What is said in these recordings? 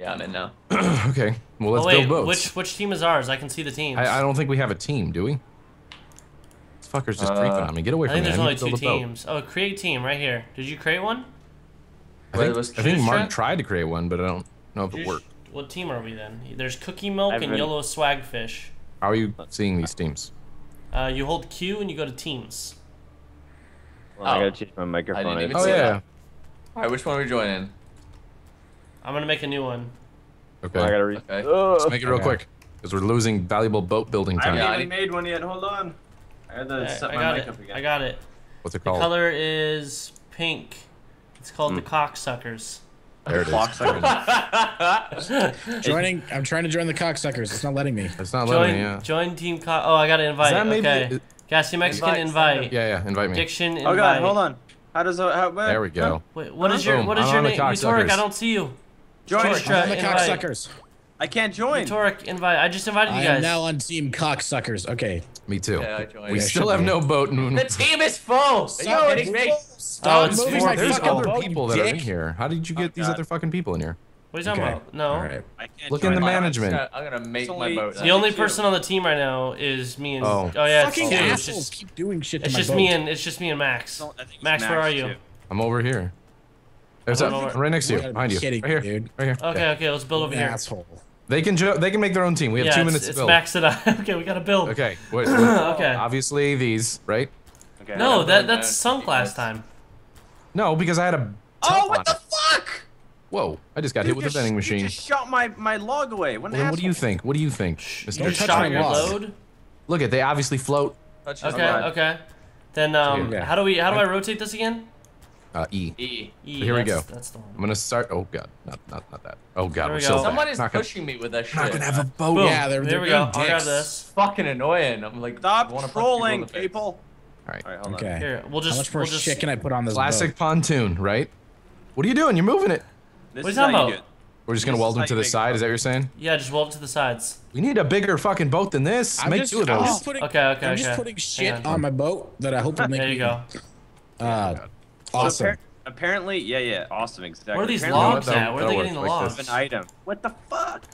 Yeah, I'm in now. okay. Well, let's oh wait, build boats. which which team is ours? I can see the teams. I, I don't think we have a team, do we? This fucker's just Uh, creeping on me. Get away I from think me. there's I only need to two build boat. teams. Oh, create team right here. Did you create one? I Wait, think, was I think Martin trying? tried to create one, but I don't know if it worked. What team are we then? There's cookie milk I've and been- yellow swagfish. How are you seeing these teams? Uh, you hold Q and you go to teams. Well, I Oh. gotta change my microphone. didn't even Oh see yeah. that. All right, which one are we joining? I'm gonna make a new one. Okay. I gotta re- Okay. Ugh. Let's make it real Okay. quick, because we're losing valuable boat building time. I time. haven't I even made one yet. Hold on. I had to Okay, set I my got mic it. up again. I got it. What's it called? The color is pink. It's called Hmm. the cocksuckers. There it is. Joining. I'm trying to join the cocksuckers. It's not letting me. It's not letting Join, me. Yeah. join team cock. Oh, I gotta invite. that maybe- okay. Gassy Mexican Invite, invite. Yeah, yeah. Invite me. Diction invite. Oh god, hold on. How does it? How, There we go. Wait, what is your what is I'm your on the name? Utorak. I don't see you. Join. George, I uh, am the invite. cocksuckers. I can't join. Utorak invite. I just invited you guys. I am now on team cocksuckers. Okay. Me too. Yeah, I joined. we Yeah, still have be. no boat. and- The team is full. Are you Stop kidding me? Oh, it's moving four There's other boat, people you that are in here. How did you get these other fucking people in here? What are you talking Okay. about? No. All right. I can't Look in join. the I'm management. gonna- I'm gonna make It's my boat. The only person on the team right now is me and. Oh. yeah. Fucking it's assholes just, keep doing shit to it's my just boat. me and it's just me and Max. I think it's Max, where are you? too. I'm over here. There's I a, don't know where- right next to you, You behind you. kidding Right here. dude. Right here. Okay, okay, let's build over here. asshole. They can they can make their own team. We have yeah, two it's, minutes it's to build. Max and I. okay, we gotta build. Okay. Wait, wait. Okay. Obviously these, right? Okay. No, that that's my- sunk last time. No, because I had a. Oh, what the fuck? Whoa! I just got You hit with a just- vending You machine. just shot my my log away. What, Well, what do you think? What do you think, You Mr. Don't just touch shot my your log. load. Look at they obviously float. Okay, okay. Then um, Yeah. how do we how do I rotate this again? Uh, e. E. E, Here we go. That's the I'm gonna start. Oh god, not not not that. Oh god, There we're we so go. bad. Someone is not gonna, pushing me with that shit. not gonna have a boat. Boom. Yeah, they're- there they're we go. being I'll grab dicks. this. fucking annoying. I'm like, Stop wanna punch trolling, in the face. people. All right. All right, hold Okay. Here, we'll How just much more we'll just. shit can I put on this Classic boat? pontoon, right? What are you doing? You're moving it. This What are is you talking how you about? We're just gonna This weld them to the side. boat. Is that what you're saying? Yeah, just weld it to the sides. We need a bigger fucking boat than this. I'm Make just, two of those. just putting, Okay, okay, I'm just putting shit on. on my boat that I hope will make There you me go. uh, So awesome. appar- apparently, yeah, yeah, awesome, exactly. Where are these Apparently logs at? Where are that'll they getting the like logs? this. An item. What the fuck?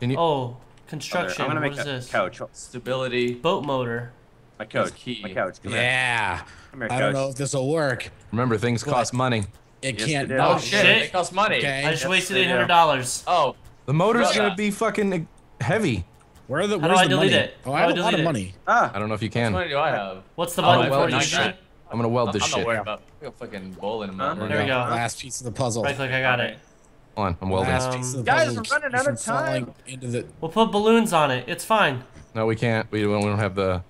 Can you? Oh, Other- construction. I'm gonna make what is a this? couch. Stability. Boat motor. My couch. key. My couch. Come here. Yeah. Come here, I don't know if this will work. Remember, things cost money. It Yes, can't. it is. Oh Oh, shit! shit. It costs money. Okay. I just Yes, wasted they eight do. hundred dollars. Oh, The motor's Yeah. gonna be fucking heavy. Where are the? How do where's I the delete money? it? Oh, I have I a lot of it? money. Ah, I don't know if you how much can. money do I have? What's the Oh, button well, for you? nice use shit. it? I'm gonna weld I'm this not shit. worried about. I got fucking bowl in a Huh? There we go. Last piece of the puzzle. Right click, I got it. Hold on, I'm welding. Last Um, piece of the Guys, puzzle we're running out of from falling time. Into the. We'll put balloons on it. It's fine. No, we can't. We don't, we don't have the.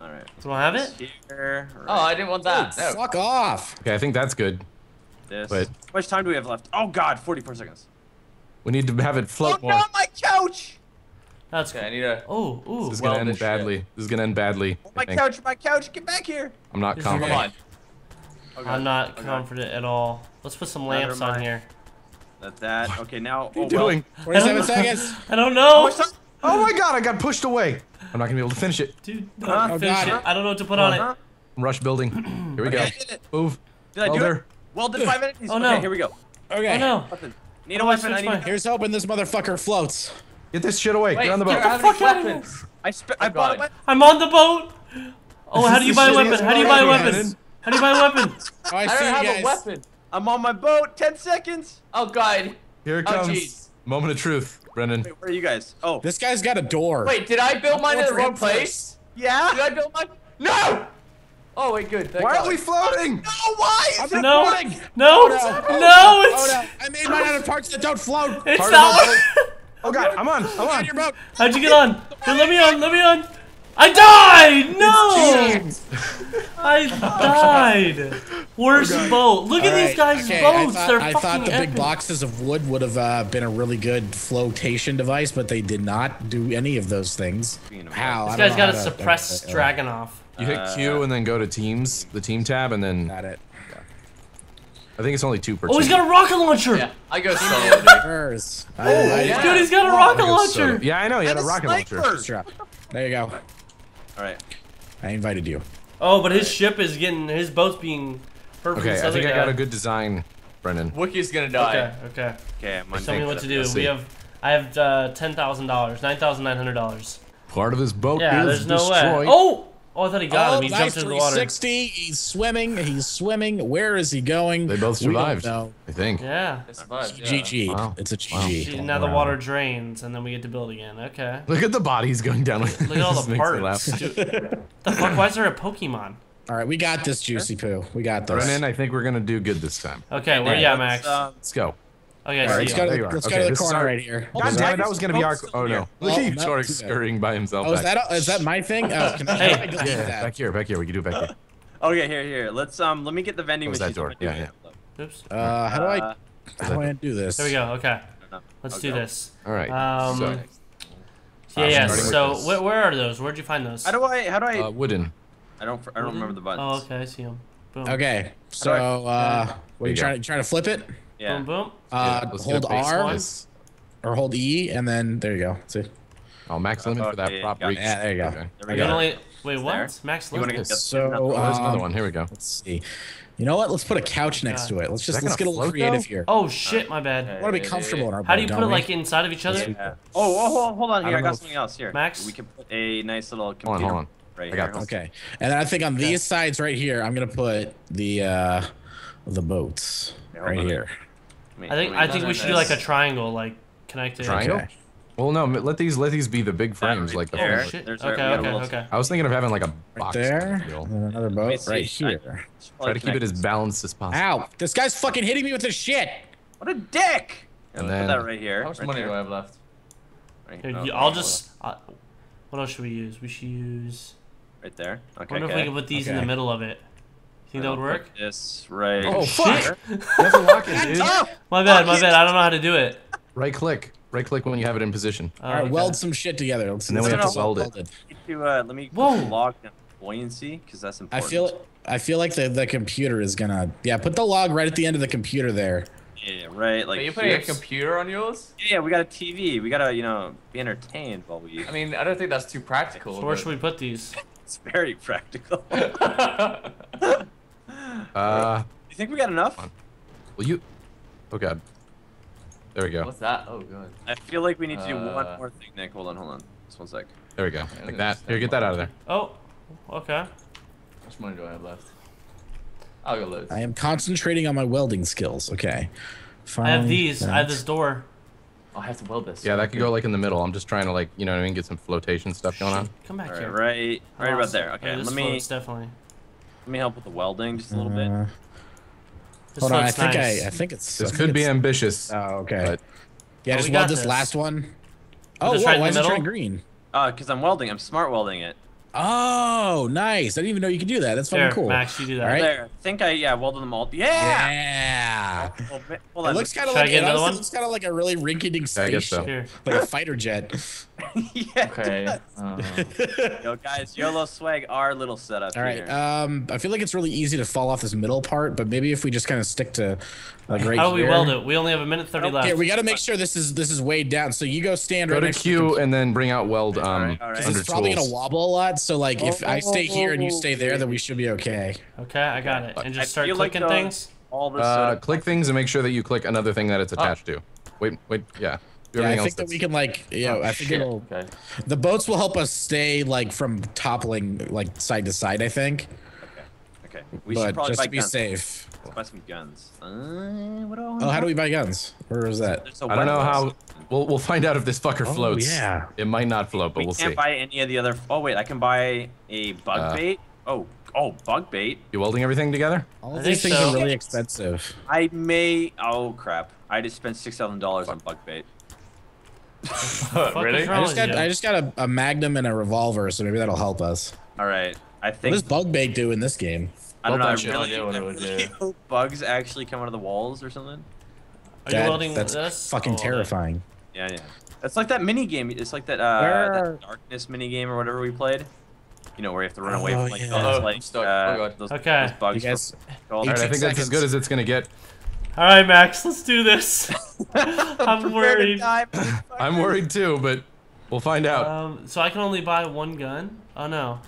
all right. Do I have it? Here. Oh, I didn't want that. No. Fuck off. Okay, I think that's good. This. But- How much time do we have left? Oh God, 44 seconds. We need to have it float oh more. no, my couch! That's Okay, I need a. Oh, ooh. This is Weld gonna end this shit. badly. This is gonna end badly. Oh, my couch, my couch, get back here! I'm not This Come confident. on. Okay. I'm not Okay. confident at all. Let's put some lamps am on I. here. That that. Okay, now. What are you oh, well. doing? 27 seconds. I don't know. Oh, oh my god, I got pushed away. I'm not gonna be able to finish it. Dude, Huh? don't Oh, finish God. it. I don't know what to put on Huh? it. Uh-huh. Rush building. Here we go. I did. Move. Did I do Welder. it? Well, did five minutes. Oh, okay, no. here we go. Okay. Oh no. Weapon. Need a weapon. I need. Here's hoping this motherfucker floats. Get this shit away. Wait, Get on the boat. don't have fuck any outta here. I sp- I Oh, bought a God. weapon. I'm on the boat. Oh, how do you buy a weapon? How do you buy a weapon? How do you buy a weapon? Oh, I I don't have guys. a weapon. I'm on my boat. Ten seconds. Oh god. Here it Oh, comes. jeez. Moment of truth, Brendan. Wait, where are you guys? Oh, This guy's got a door. Wait, did I build mine in the wrong place? place? Did. I build mine? No. Oh wait, good. Thank Why God. aren't we floating? Oh, why? Is it No. floating. No. Oh, no. No, Oh no! I made mine out of parts that don't float. it's Part of not. my Oh god, I'm on. I'm on on. your. How'd you get on? Here, let me on. Let me on. I died. No. I died. Worst boat. Look at these guys' okay, boats. thought, They're I fucking thought the epic. big boxes of wood would have uh, been a really good flotation device, but they did not do any of those things. How? This I don't guy's know got how to to- suppress uh, Dragonoff. You hit Q and then go to teams, the team tab, and then Got it. I think it's only two per Oh, he's got a rocket launcher. Yeah, I go solo, dude. Hers. Oh, I, yeah. Dude, he's got a rocket launcher. solo. Yeah, I know. He had a rocket launcher. sniper. Strap. There you go. All right. I invited you. Oh, but his ship is getting his boat's being hurt from Okay, I other think I got a good design, His Brennan. Wookiee's gonna die. Okay, okay. Okay, I'm Tell me what to do. Let's We see. have, I have uh, ten thousand dollars, nine thousand nine hundred dollars. Part of his boat Yeah, is there's no destroyed. way. Oh, oh, I thought he got oh, him. He nice jumped into the water. 360. He's swimming. He's swimming. Where is he going? They both survived. know. I think. Yeah. They survived, yeah. GG. Wow. It's a Wow. GG. See, now the water drains, and then we get to build again. Okay. Look at the bodies going down. Look Look at all the parts. Dude, the fuck? Why is there a Pokemon? All right, we got this, Juicy Poo. We got this. Brennan, I think we're gonna do good this time. Okay, where Hey, you at, let's, Max? um, Let's go. Okay, All right, see let's go to, the- let's Okay, go to the this is corner our- right here. God That, damn it, that was gonna be our. Oh no! Look, Oh, he no. started scurrying by himself. Oh, is back. that is that my thing? Oh, can I, Hey. I delete Yeah, that? back here, back here. We can do it back here. Okay, here, here. Let's um, let me get the vending Close that door. Yeah, Oops. Uh, how do I Uh, how do I do this? There we go. Okay, let's Okay. do this. All right. Um, so, Yeah, yeah. So this. where, where are those? Where'd you find those? How do I? How do I? uh, wooden. I don't. I don't remember the buttons. Oh, okay, I see them. Boom. Okay, so uh, what are you you trying to trying to flip it? Yeah. Boom, boom. Uh, Yeah, hold R one. Or hold E, and then there you go. See? Oh, max limit for that Okay, prop reach. Yeah, there you go. Okay. There we go. only wait. What? Max You want to limit. get So, Oh, there's another um, one. Here we go. Let's see. You know what? Let's put a couch next God. to it. Let's just let's get a little creative though? here. Oh shit, my bad. I want to be comfortable in our How do you put it we? like inside of each other? Yeah. Oh, oh, hold, hold on I here. I, don't got something else here. Max? We can put a nice little computer Hold on, hold on. right I got here. this. Okay, and then I think on these sides right here, I'm gonna put the uh the boats Yeah, right on. here. Let I think I think we should do like a triangle, like connected. Triangle? Okay. Well, no. Let these let these be the big frames, like the. there. Shit. There's Okay, our- we got a okay, little- okay. I was thinking of having like a Right box there, and another boat see. right I- here. Try to keep it as balanced as possible. Ow! This guy's fucking hitting me with this shit. What a dick! And And then- put that right here. How much right money there. do I have left? Right, Here, oh, I'll hold just. What else should we use? We should use. right there. I Okay. wonder if we can put these in the middle of it. Think that would work? put This right. Oh, fuck! You have to lock it, dude. My bad, my bad. I don't know how to do it. Right click. Right click when you have it in position. All right, okay. weld some shit together. Let's And then we let's have to get weld it. welded. To, uh, let me Whoa. log down buoyancy because that's important. I important. feel I feel like the the computer is gonna yeah. Put the log right at the end of the computer there. Yeah, right. Like Are you putting a computer on yours? Yeah, yeah, we got a TV. We gotta, you know, be entertained while we. I mean, I don't think that's too practical. So where should we put these? It's very practical. we? Uh, you think we got enough? will you? Oh god. There we go. What's that? Oh, good. I feel like we need to do one Uh, more thing, Nick. Hold on, hold on. Just one sec. There we go. I'm Like that. Here, get that out of there. Oh, okay. How much money do I have left? I'll go loads. I am concentrating on my welding skills. Okay. I have Find these. I have this door. Oh, I have to weld this. Yeah, that could go like in the middle. I'm just trying to like, you know what I mean, get some flotation stuff going on. Come back All here. right, right, right about there. Okay, this let me floats, definitely. Let me help with the welding just a little bit. Uh, hold on, I think nice. I I think it's. This I think could be ambitious. Oh, okay. but- yeah, Oh, just we weld this this. last one. Oh, this whoa, why is it turning green? Uh, cause I'm welding. I'm smart welding it. Oh, nice. I didn't even know you could do that. That's fucking Here, cool. Max, you do that. All right. There. I think I yeah welded them all. Yeah. Yeah. Ma- hold It looks kind of like it honestly one? looks kind of like a really rinky-dink Yeah, I guess spaceship, so. Here. like a fighter jet. yeah. Okay. Uh, Yo guys, YOLO swag our little setup All right. here. Um, I feel like it's really easy to fall off this middle part, but maybe if we just kind of stick to like right How do we here. weld it? We only have a minute thirty left. Okay, we got to make sure this is this is weighed down. So you go stand Go right to to Q and then bring out weld um Alright, alright. under It's probably gonna wobble a lot. So like if I stay here and you stay there, then we should be okay. Okay, I got it. And just start feel like clicking things. all this. Uh, sort of- click things and make sure that you click another thing that it's attached to. Wait, wait, yeah. Do Yeah, I everything else think that we can like you know I think shit. it'll Okay. the boats will help us stay like from toppling like side to side. I think, Okay. okay. We should probably just buy to be guns. safe. Let's buy some guns. Uh, what do I want Oh, how do we buy guns? Where is that? There's a I don't know how. List. We'll we'll find out if this fucker Oh, floats. yeah. It might not float, but we we'll can't see. buy any of the other. Oh wait, I can buy a bug Uh, bait. Oh, oh, bug bait. You welding everything together? All of these things so. are really expensive. I may. Oh crap! I just spent six thousand dollars on bug bait. Really? I just got? I just got a, a magnum and a revolver, so maybe that'll help us. All right. I think. What does bug bait do in this game? I don't know. I Well really, Shit. Know what it would do. bugs actually come out of the walls or something. Are you welding that's this? fucking I'll weld terrifying. Yeah, yeah. It's like that mini game. It's like that uh Where- that darkness mini game or whatever we played. You know where you have to run away Oh, from like yeah. those Uh-oh, like I'm uh, Oh, God. those, Okay. those bugs. You guys, called. All right, I 18 think that's as good as it's gonna get. All right, Max, let's do this. I'm worried. I'm worried too, but we'll find out. Um, so I can only buy one gun. Oh no.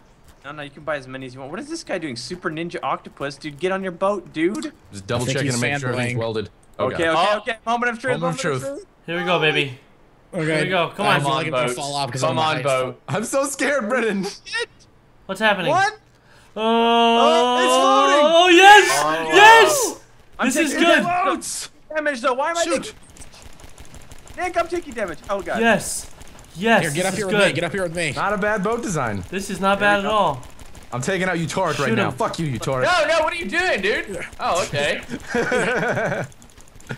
No, no, you can buy as many as you want. What is this guy doing? Super Ninja Octopus, dude. Get on your boat, dude. Just double checking he's to make sure everything's welded. Oh, Okay, okay, Oh. okay. Moment of truth. Moment of truth. Here we go, baby. Okay. Here we go. Come I on. feel like I'm gonna fall off because I'm Come on on, boat. I'm so scared, Brennan. What's happening? What? Uh, oh, oh yes! Oh. Yes! I'm This is taking good. damage. Damage though. Why am I Shoot. taking? Nick, I'm taking damage. Oh god. Yes. Yes. Here, get up here with good. me. Get up here with me. Not a bad boat design. This is not There bad at go. all. I'm taking out Utorak right Shoot now. Fuck you, Utorak. No, no, what are you doing, dude? Oh, okay.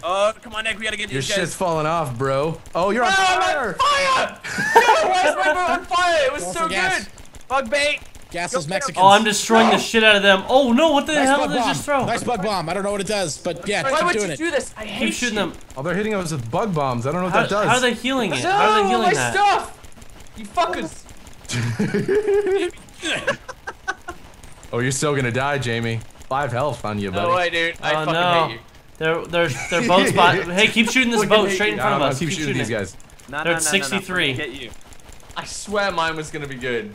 Oh, come on, Nick. We gotta get Your these shit's falling off, bro. Oh, you're on Oh, I'm fire. on fire! no, why is my boat on fire? It was Go so good. Bug bait. Gas Go those get him. Mexicans. Oh, I'm destroying the shit out of them. Oh no! What the Nice hell did they bomb. just throw? Nice bug bomb. I don't know what it does, but yeah, Why keep would you it. do this? I hate Keep shooting you. them. Oh, they're hitting us with bug bombs. I don't know what How, that does. how are they healing it? No, How are they healing my that? stuff! You fuckers! oh, you're still gonna die, Jamie. Five health on you, buddy. No way, dude. I Oh fucking no! hate you. They're they're they're boat spot. Hey, keep shooting this boat straight in you. front of us. keep shooting these guys. No, They're no, at no, no, no. 63. Get you. I swear mine was gonna be good.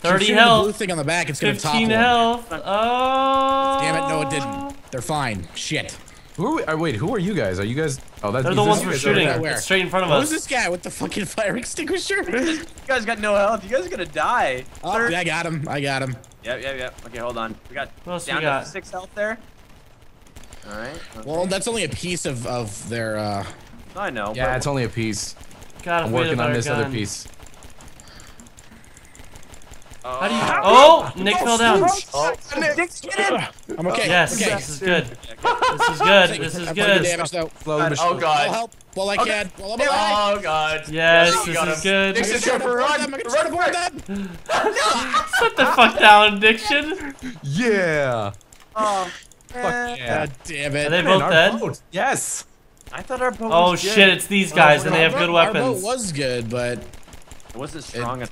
Thirty shooting The blue health. thing on the back, it's gonna Fifteen topple. health. Oh. Damn it! No, it didn't. They're fine. Shit. Who are we? uh, wait, who are you guys? Are you guys? Oh, that's They're the ones we're shooting. Where? It's straight in front of Who's us. Who's this guy with the fucking fire extinguisher? You guys got no health. You guys are gonna die. oh, Third- I got him. I got him. Yep, yep, yep. Okay, hold on. We got What else we down got? to six health there. All right. okay. Well, that's only a piece of of their. uh I know. Yeah, but- it's only a piece. God, I'm if we had a working on better this other gun. piece. How do you? Oh, Nick fell down. Oh, Nick, get in. I'm okay. Yes, Okay. this is good. This is good. This is good good. damage though. Slow God, oh. I'll god. help while I Okay. can. While I'm alive. Oh god. Yes, you this is him. good. Nick's I'm just go for a try run. to avoid Run for try it. to avoid them. Shut the fuck down, addiction. Yeah. Oh, Fuck uh, yeah. God damn Are it. they Man, both our dead? boat. Yes. I thought our boat Oh was good. shit! It's these guys, and they have Our good weapons. Our boat was good, but It wasn't strong enough.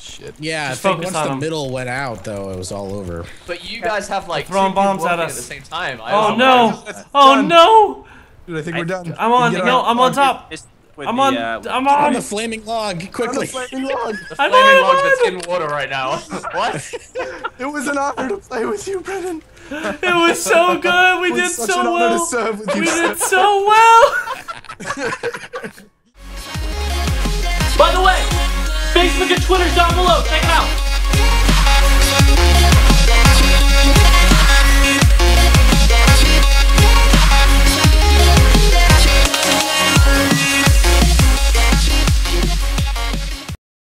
Shit. yeah, Just I think once on the them. middle went out, though, it was all over. But you guys have like throwing two people bombs at us. at the same time. I Oh no! Oh done. no! Dude, I think we're done. I'm on. We can get No, I'm on top. Just with I'm the, on. uh, I'm On on. the flaming log, quickly. The I'm flaming on, log that's in water right now. what? It was an honor to play with you, Brennan. It was so good. We did so well. to serve with you. We did so well. By the way, Facebook and Twitter's down below. Check it out.